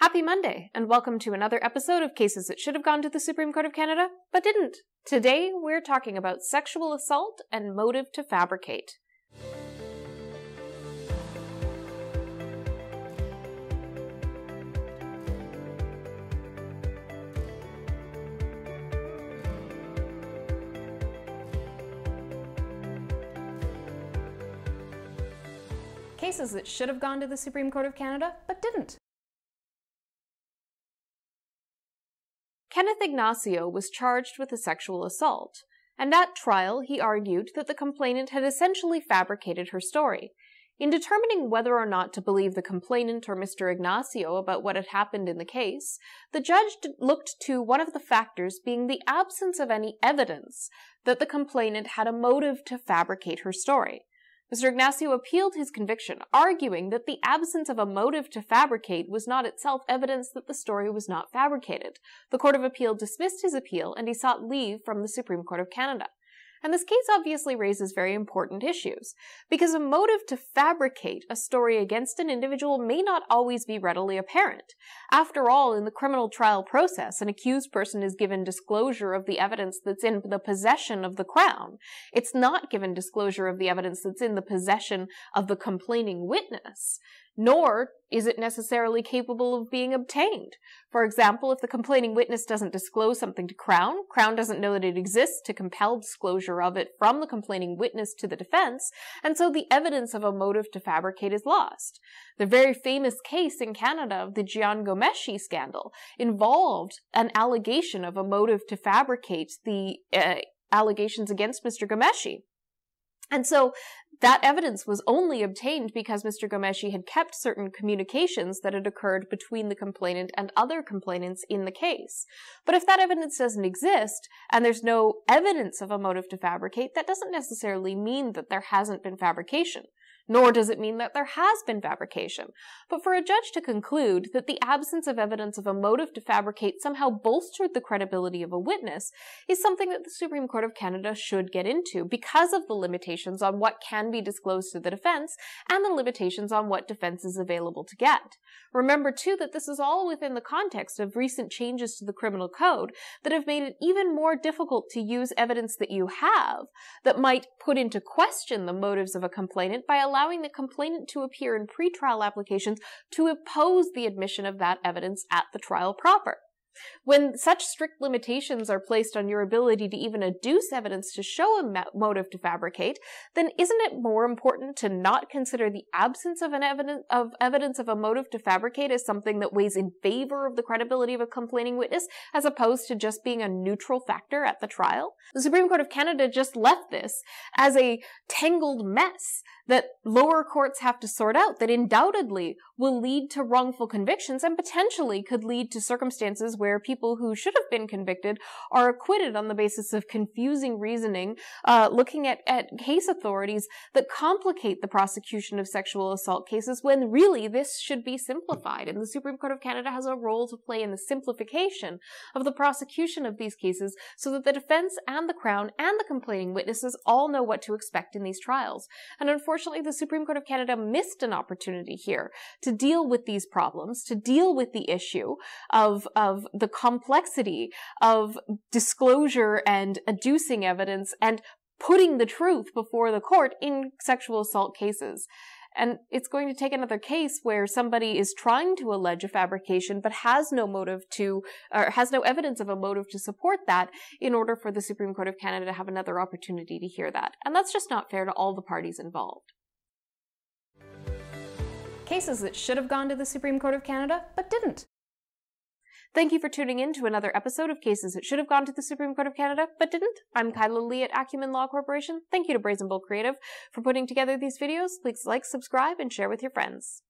Happy Monday, and welcome to another episode of Cases That Should Have Gone to the Supreme Court of Canada, but didn't. Today, we're talking about sexual assault and motive to fabricate. Cases that should have gone to the Supreme Court of Canada, but didn't. Kenneth Ignacio was charged with a sexual assault, and at trial he argued that the complainant had essentially fabricated her story. In determining whether or not to believe the complainant or Mr. Ignacio about what had happened in the case, the judge looked to one of the factors being the absence of any evidence that the complainant had a motive to fabricate her story. Mr. Ignacio appealed his conviction, arguing that the absence of a motive to fabricate was not itself evidence that the story was not fabricated. The Court of Appeal dismissed his appeal and he sought leave from the Supreme Court of Canada. And this case obviously raises very important issues, because a motive to fabricate a story against an individual may not always be readily apparent. After all, in the criminal trial process, an accused person is given disclosure of the evidence that's in the possession of the Crown. It's not given disclosure of the evidence that's in the possession of the complaining witness nor is it necessarily capable of being obtained. For example, if the complaining witness doesn't disclose something to Crown, Crown doesn't know that it exists to compel disclosure of it from the complaining witness to the defense, and so the evidence of a motive to fabricate is lost. The very famous case in Canada of the Jian Ghomeshi scandal involved an allegation of a motive to fabricate the uh, allegations against Mr. Ghomeshi. And so that evidence was only obtained because Mr. Ghomeshi had kept certain communications that had occurred between the complainant and other complainants in the case. But if that evidence doesn't exist, and there's no evidence of a motive to fabricate, that doesn't necessarily mean that there hasn't been fabrication nor does it mean that there has been fabrication. But for a judge to conclude that the absence of evidence of a motive to fabricate somehow bolstered the credibility of a witness is something that the Supreme Court of Canada should get into because of the limitations on what can be disclosed to the defense and the limitations on what defense is available to get. Remember too that this is all within the context of recent changes to the criminal code that have made it even more difficult to use evidence that you have that might put into question the motives of a complainant by allowing allowing the complainant to appear in pretrial applications to oppose the admission of that evidence at the trial proper. When such strict limitations are placed on your ability to even adduce evidence to show a motive to fabricate, then isn't it more important to not consider the absence of an evidence of evidence of a motive to fabricate as something that weighs in favor of the credibility of a complaining witness as opposed to just being a neutral factor at the trial? The Supreme Court of Canada just left this as a tangled mess that lower courts have to sort out that undoubtedly will lead to wrongful convictions and potentially could lead to circumstances where people who should have been convicted are acquitted on the basis of confusing reasoning, uh, looking at, at case authorities that complicate the prosecution of sexual assault cases when really this should be simplified. And the Supreme Court of Canada has a role to play in the simplification of the prosecution of these cases so that the defense and the Crown and the complaining witnesses all know what to expect in these trials. And unfortunately, the Supreme Court of Canada missed an opportunity here to deal with these problems, to deal with the issue of, of the complexity of disclosure and adducing evidence and putting the truth before the court in sexual assault cases. And it's going to take another case where somebody is trying to allege a fabrication but has no motive to, or has no evidence of a motive to support that in order for the Supreme Court of Canada to have another opportunity to hear that. And that's just not fair to all the parties involved. Cases that should have gone to the Supreme Court of Canada but didn't. Thank you for tuning in to another episode of cases that should have gone to the Supreme Court of Canada but didn't. I'm Kyla Lee at Acumen Law Corporation. Thank you to Brazen Bull Creative for putting together these videos. Please like, subscribe, and share with your friends.